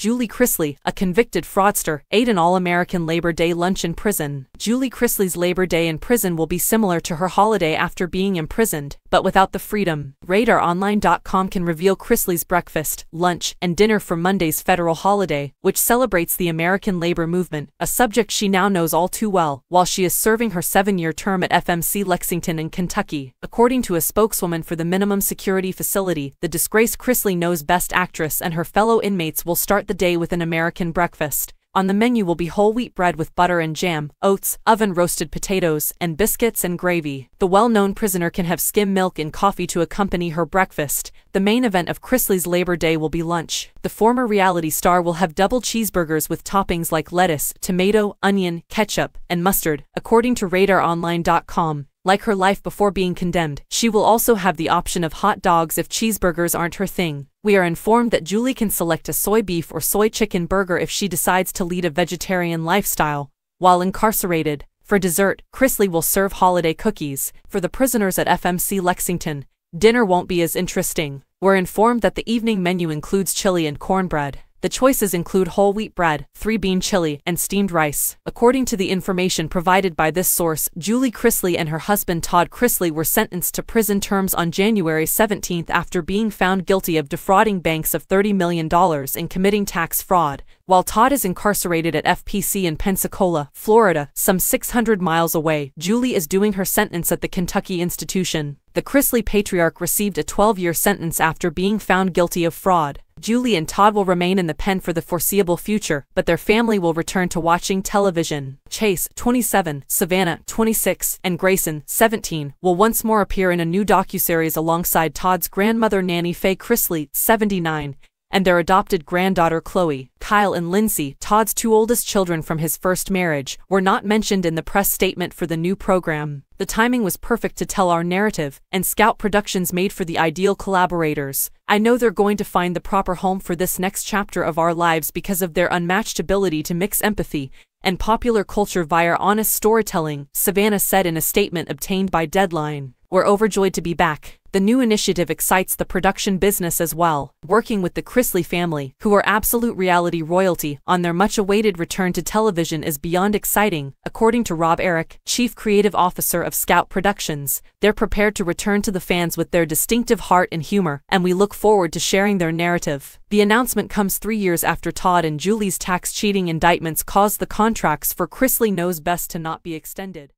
Julie Chrisley, a convicted fraudster, ate an all-American Labor Day lunch in prison. Julie Chrisley's Labor Day in prison will be similar to her holiday after being imprisoned, but without the freedom. RadarOnline.com can reveal Chrisley's breakfast, lunch, and dinner for Monday's federal holiday, which celebrates the American labor movement, a subject she now knows all too well, while she is serving her seven-year term at FMC Lexington in Kentucky. According to a spokeswoman for the minimum security facility, the disgraced Chrisley knows best actress and her fellow inmates will start the day with an American breakfast. On the menu will be whole wheat bread with butter and jam, oats, oven roasted potatoes, and biscuits and gravy. The well-known prisoner can have skim milk and coffee to accompany her breakfast. The main event of Chrisley's Labor Day will be lunch. The former reality star will have double cheeseburgers with toppings like lettuce, tomato, onion, ketchup, and mustard, according to RadarOnline.com. Like her life before being condemned, she will also have the option of hot dogs if cheeseburgers aren't her thing. We are informed that Julie can select a soy beef or soy chicken burger if she decides to lead a vegetarian lifestyle. While incarcerated, for dessert, Chrisley will serve holiday cookies. For the prisoners at FMC Lexington, dinner won't be as interesting. We're informed that the evening menu includes chili and cornbread. The choices include whole wheat bread, three bean chili, and steamed rice. According to the information provided by this source, Julie Chrisley and her husband Todd Chrisley were sentenced to prison terms on January 17 after being found guilty of defrauding banks of $30 million and committing tax fraud. While Todd is incarcerated at FPC in Pensacola, Florida, some 600 miles away, Julie is doing her sentence at the Kentucky institution. The Chrisley patriarch received a 12-year sentence after being found guilty of fraud. Julie and Todd will remain in the pen for the foreseeable future, but their family will return to watching television. Chase, 27, Savannah, 26, and Grayson, 17, will once more appear in a new docuseries alongside Todd's grandmother Nanny Faye Chrisley, 79, and their adopted granddaughter Chloe, Kyle and Lindsay, Todd's two oldest children from his first marriage, were not mentioned in the press statement for the new program. The timing was perfect to tell our narrative, and Scout Productions made for the ideal collaborators. I know they're going to find the proper home for this next chapter of our lives because of their unmatched ability to mix empathy and popular culture via honest storytelling, Savannah said in a statement obtained by Deadline. We're overjoyed to be back. The new initiative excites the production business as well, working with the Chrisley family, who are absolute reality royalty, on their much-awaited return to television is beyond exciting, according to Rob Eric, Chief Creative Officer of Scout Productions. They're prepared to return to the fans with their distinctive heart and humor, and we look forward to sharing their narrative. The announcement comes three years after Todd and Julie's tax cheating indictments caused the contracts for Chrisley Knows Best to not be extended.